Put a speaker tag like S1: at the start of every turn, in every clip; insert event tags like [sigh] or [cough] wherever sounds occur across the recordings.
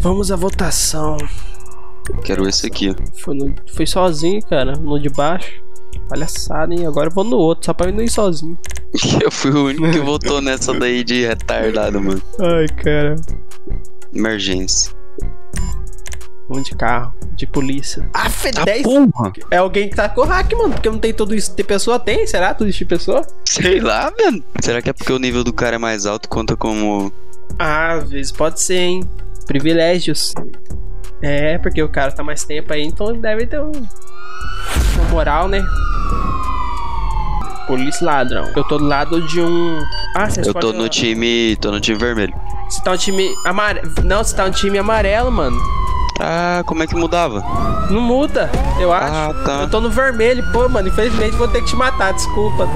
S1: Vamos à votação.
S2: Quero esse aqui.
S1: Foi, no, foi sozinho, cara, no de baixo. Palhaçada, hein? Agora eu vou no outro, só pra mim não ir sozinho. [laughs]
S2: Eu fui o único que votou nessa daí de retardado, mano.
S1: Ai, cara.
S2: Emergência.
S1: Vamos de carro, de polícia. Ah, F
S2: Tá
S1: 10
S2: porra!
S1: é alguém que tá com hack, mano. Porque não tem tudo isso. Tem pessoa? Tem? Será? Tudo isso de pessoa?
S2: Sei lá, velho. Será que é porque o nível do cara é mais alto conta como.
S1: Ah, às vezes pode ser, hein? Privilégios. É, porque o cara tá mais tempo aí, então deve ter um... uma moral, né? Polícia ladrão. Eu tô do lado de um. Ah, vocês
S2: Eu tô no time. tô no time vermelho.
S1: Você tá um time amarelo. Não, você tá um time amarelo, mano.
S2: Ah, como é que mudava?
S1: Não muda, eu acho.
S2: Ah, tá.
S1: Eu tô no vermelho, pô, mano. Infelizmente vou ter que te matar, desculpa.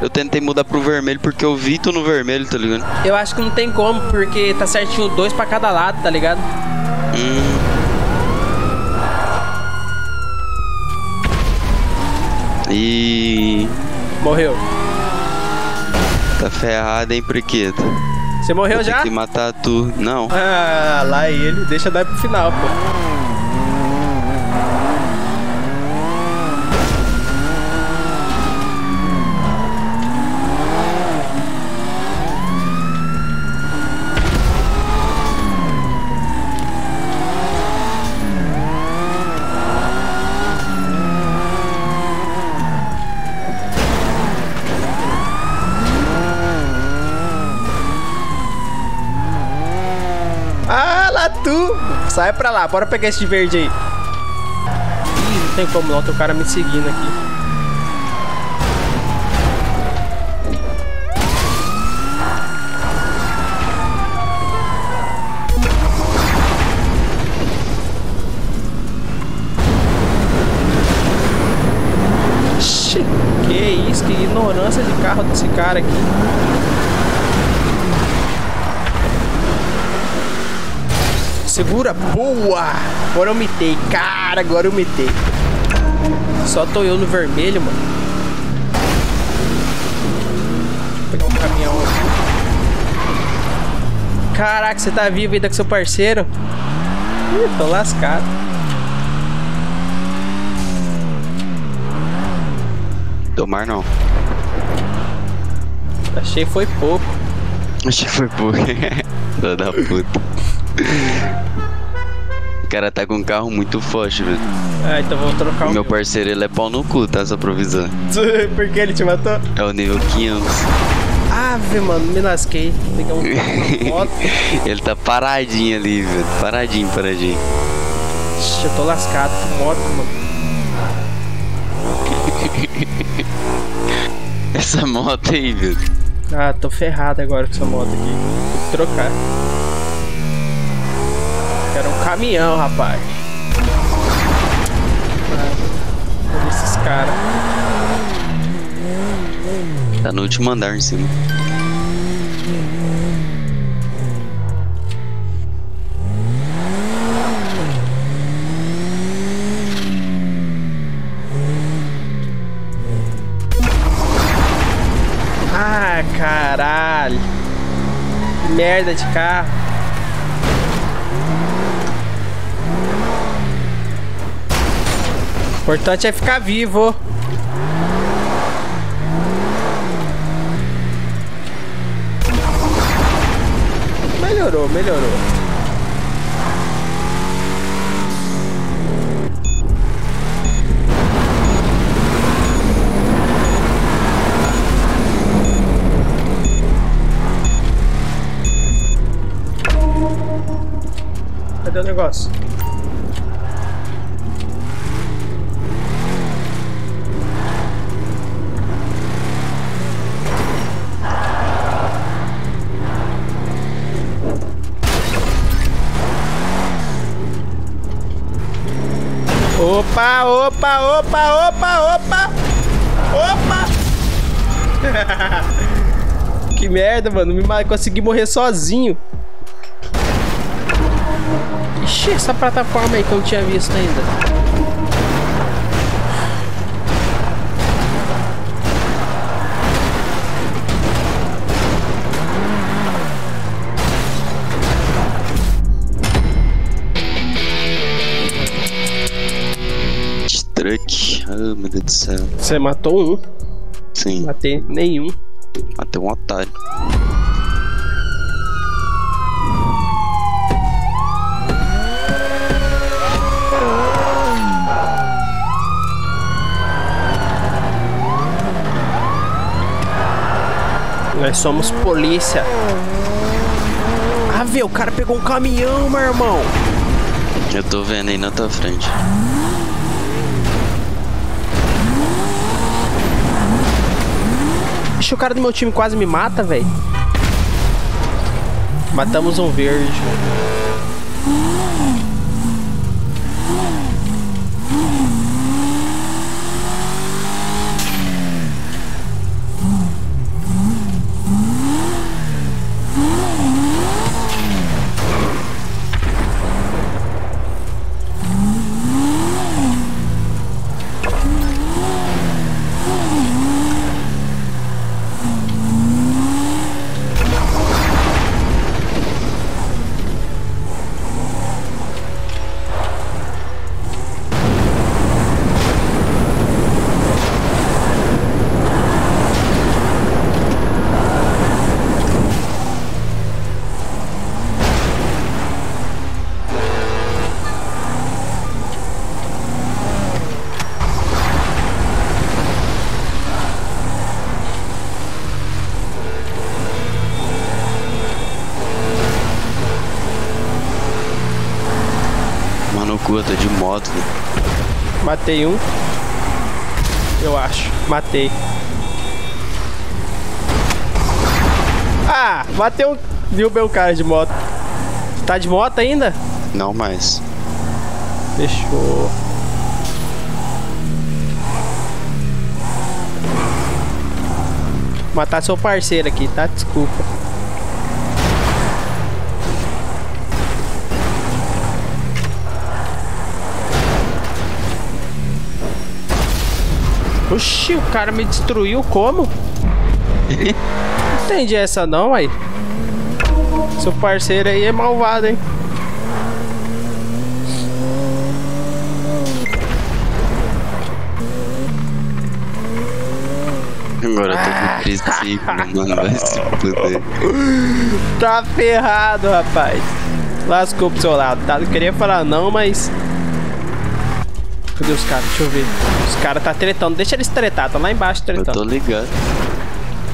S2: Eu tentei mudar pro vermelho porque eu vi tu no vermelho, tá ligado?
S1: Eu acho que não tem como, porque tá certinho dois pra cada lado, tá ligado?
S2: Hum. E
S1: Morreu.
S2: tá ferrado, hein, prequeta?
S1: Você morreu
S2: Vou
S1: já?
S2: que matar tu. Não.
S1: Ah, lá ele. Deixa dar pro final, pô. Ah, lá tu! Sai pra lá, bora pegar esse de verde aí. Ih, não tem como não, tem um cara me seguindo aqui. Que isso, que ignorância de carro desse cara aqui. Segura, boa! Agora eu mitei, cara, agora eu mitei. Só tô eu no vermelho, mano. Vou pegar um caminhão aqui. Caraca, você tá vivo ainda com seu parceiro? Ih, tô lascado.
S2: Tomar não.
S1: Achei foi pouco.
S2: Achei que foi pouco. [laughs] Da puta. O cara tá com um carro muito forte, velho.
S1: Ah, então vou trocar o
S2: Meu parceiro, ele é pau no cu, tá? Só pra avisar. [laughs]
S1: Por que ele te matou?
S2: É o nível 500.
S1: Ave, mano, me lasquei. Peguei um [laughs] moto.
S2: ele tá paradinho ali, velho. Paradinho, paradinho.
S1: Ixi, eu tô lascado com moto, mano. [laughs]
S2: Essa moto aí, velho.
S1: Ah, tô ferrado agora com essa moto aqui. Vou trocar. Quero um caminhão, rapaz. Olha esses caras.
S2: Tá no último andar em cima.
S1: Ah, caralho. Que Merda de carro. Importante é ficar vivo. Melhorou, melhorou. Cadê o negócio? Opa, opa, opa, opa, opa! Opa! [laughs] que merda, mano. Me consegui morrer sozinho. Ixi, essa plataforma aí que eu não tinha visto ainda.
S2: Ah, meu Deus do céu.
S1: Você matou um,
S2: Sim,
S1: matei nenhum.
S2: matei um otário.
S1: Nós somos polícia. Ah, vê, o cara pegou um caminhão, meu irmão.
S2: Eu tô vendo aí na tua frente.
S1: O cara do meu time quase me mata, velho. Matamos um verde.
S2: Mano, cu, eu tô de moto.
S1: Matei um. Eu acho. Matei. Ah, matei um. Derrubei um cara de moto. Tá de moto ainda?
S2: Não mais.
S1: Fechou. Matar seu parceiro aqui, tá? Desculpa. Oxi, o cara me destruiu como? [laughs] Não entendi essa não, aí. Seu parceiro aí é malvado, hein?
S2: Agora eu tô com triciclo, [laughs] mano. Vai se fuder.
S1: Tá ferrado, rapaz. Lascou pro seu lado, tá? Eu queria falar não, mas. Cadê os caras? Deixa eu ver. Os caras tá tretando. Deixa eles tretar, tá lá embaixo
S2: Eu tô
S1: tretando.
S2: ligado.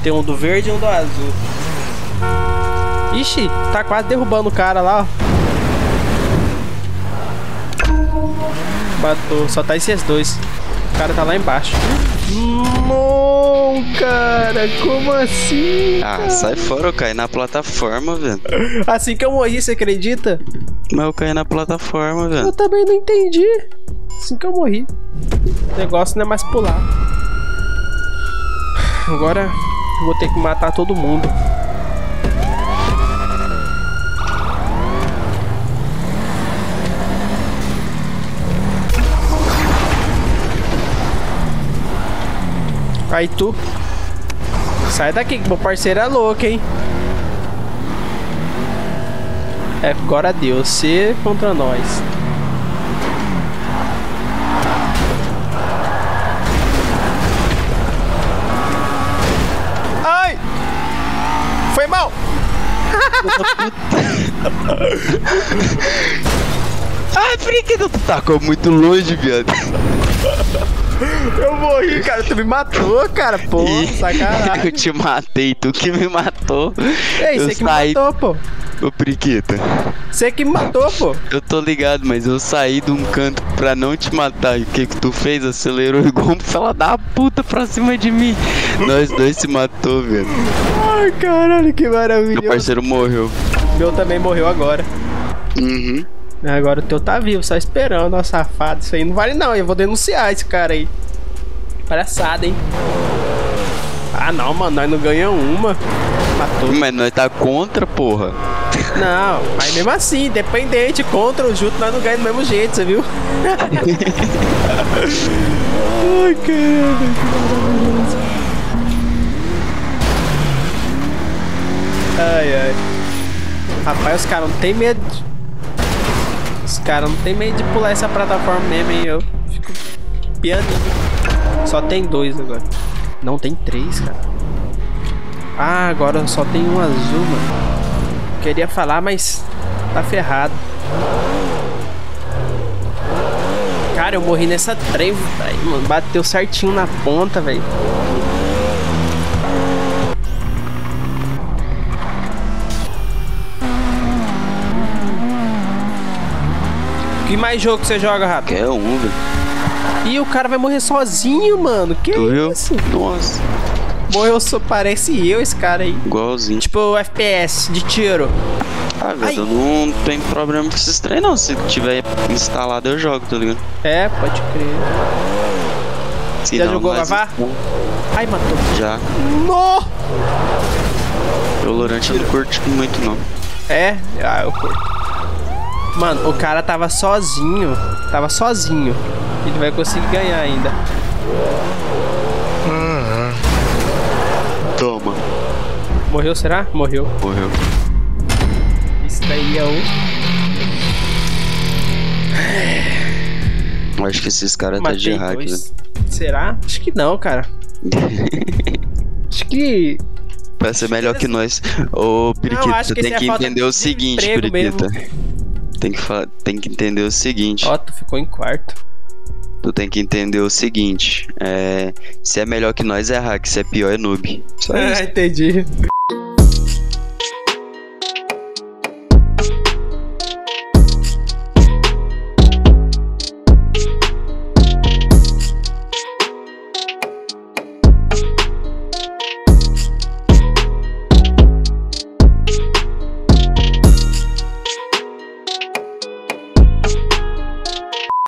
S1: Tem um do verde e um do azul. Ixi, tá quase derrubando o cara lá, ó. Matou, só tá esses dois. O cara tá lá embaixo. Não, cara, como assim?
S2: Ah, sai fora, eu caí na plataforma, velho.
S1: Assim que eu morri, você acredita?
S2: Mas eu caí na plataforma,
S1: Eu
S2: velho.
S1: também não entendi. Assim que eu morri. O negócio não é mais pular. Agora eu vou ter que matar todo mundo. Aí tu. Sai daqui que meu parceiro é louco, hein? É, agora Deus, você contra nós. Ai! Foi mal! [laughs]
S2: Ai, por que tu tacou muito longe, viado? [laughs]
S1: Eu morri, cara. Tu me matou, cara. Pô, sacanagem. [laughs]
S2: Eu te matei, tu que me matou.
S1: Ei, você que me matou, pô.
S2: ô Priquita.
S1: Você que me matou, pô.
S2: Eu tô ligado, mas eu saí de um canto pra não te matar. E o que que tu fez? Acelerou igual um fela da puta pra cima de mim. Nós dois se matou, velho.
S1: Ai, caralho, que
S2: Meu
S1: maravilhoso.
S2: parceiro morreu.
S1: Meu também morreu agora.
S2: Uhum.
S1: Agora o teu tá vivo, só esperando, ó, safado. Isso aí não vale não, eu vou denunciar esse cara aí. Palhaçada, hein? Ah não, mano, nós não ganhamos uma. Matou.
S2: Mas nós tá contra, porra.
S1: Não, mas mesmo assim, independente, contra o Juto, nós não ganhamos do mesmo jeito, você viu? [laughs] Ai, caramba, que maravilhoso. Ai, ai. Rapaz, os caras não tem medo. de- Os caras não tem medo de pular essa plataforma mesmo, hein? Eu fico Pianinho. Só tem dois agora. Não, tem três, cara. Ah, agora só tem um azul, mano. Queria falar, mas tá ferrado. Cara, eu morri nessa velho. Mano, bateu certinho na ponta, velho. Que mais jogo que você joga, Rato?
S2: Quer um, velho.
S1: Ih, o cara vai morrer sozinho, mano. Que
S2: Tu viu?
S1: isso?
S2: Nossa,
S1: Morreu, só parece eu, esse cara aí.
S2: igualzinho.
S1: Tipo, FPS de tiro.
S2: Ah, velho, eu não tenho problema com esses trem, não. Se tiver instalado, eu jogo, tá ligado?
S1: É, pode crer.
S2: Se
S1: Já
S2: não,
S1: jogou
S2: nós-
S1: Vavá? Ai, matou.
S2: Já.
S1: No!
S2: O Lorante eu não curto muito, não.
S1: É? Ah, eu curto. Mano, o cara tava sozinho. Tava sozinho. Ele vai conseguir ganhar ainda.
S2: Toma.
S1: Morreu, será? Morreu.
S2: Morreu.
S1: Isso daí é o.
S2: Eu Acho que esses caras tá de hack,
S1: dois. Será? Acho que não, cara. [laughs] Acho que.
S2: Pra ser melhor que nós. Ô, Periquita, você tem
S1: é
S2: que entender
S1: de
S2: o seguinte, Periquita. Tem que, fa- tem que entender o seguinte.
S1: Ó, tu ficou em quarto.
S2: Tu tem que entender o seguinte. É. Se é melhor que nós é hack, se é pior é noob. Só [laughs] isso.
S1: entendi.